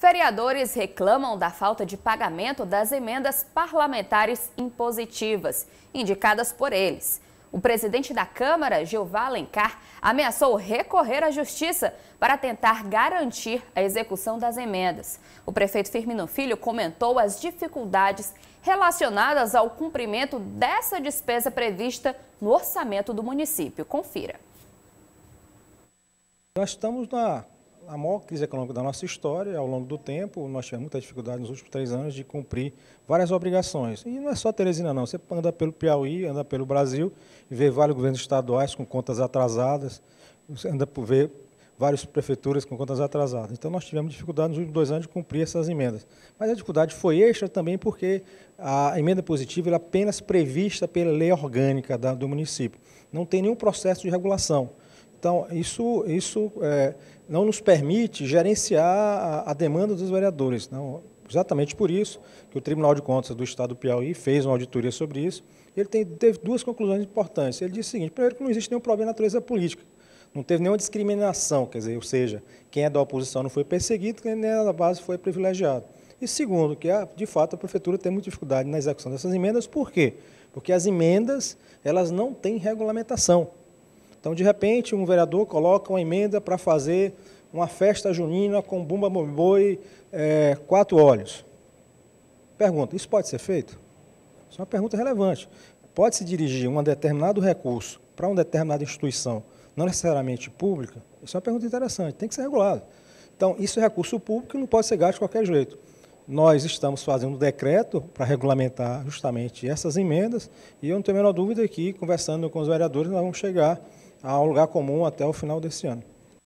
Vereadores reclamam da falta de pagamento das emendas parlamentares impositivas, indicadas por eles. O presidente da Câmara, Gilvar Alencar, ameaçou recorrer à Justiça para tentar garantir a execução das emendas. O prefeito Firmino Filho comentou as dificuldades relacionadas ao cumprimento dessa despesa prevista no orçamento do município. Confira. Nós estamos na a maior crise econômica da nossa história, ao longo do tempo, nós tivemos muita dificuldade nos últimos três anos de cumprir várias obrigações. E não é só Teresina, não. Você anda pelo Piauí, anda pelo Brasil e vê vários governos estaduais com contas atrasadas, você anda por ver várias prefeituras com contas atrasadas. Então, nós tivemos dificuldade nos últimos dois anos de cumprir essas emendas. Mas a dificuldade foi extra também porque a emenda positiva é apenas prevista pela lei orgânica do município. Não tem nenhum processo de regulação. Então, isso, isso é, não nos permite gerenciar a, a demanda dos vereadores. Não, exatamente por isso que o Tribunal de Contas do Estado do Piauí fez uma auditoria sobre isso. Ele tem, teve duas conclusões importantes. Ele disse o seguinte, primeiro que não existe nenhum problema de natureza política. Não teve nenhuma discriminação, quer dizer, ou seja, quem é da oposição não foi perseguido, quem é da base foi privilegiado. E segundo, que de fato a prefeitura tem muita dificuldade na execução dessas emendas, por quê? Porque as emendas, elas não têm regulamentação. Então, de repente, um vereador coloca uma emenda para fazer uma festa junina com bumba boi, é, quatro olhos. Pergunta, isso pode ser feito? Isso é uma pergunta relevante. Pode-se dirigir um determinado recurso para uma determinada instituição, não necessariamente pública? Isso é uma pergunta interessante, tem que ser regulado. Então, isso é recurso público e não pode ser gasto de qualquer jeito. Nós estamos fazendo um decreto para regulamentar justamente essas emendas e eu não tenho a menor dúvida que, conversando com os vereadores, nós vamos chegar a um lugar comum até o final desse ano.